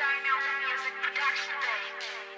Dino Music Production, Day.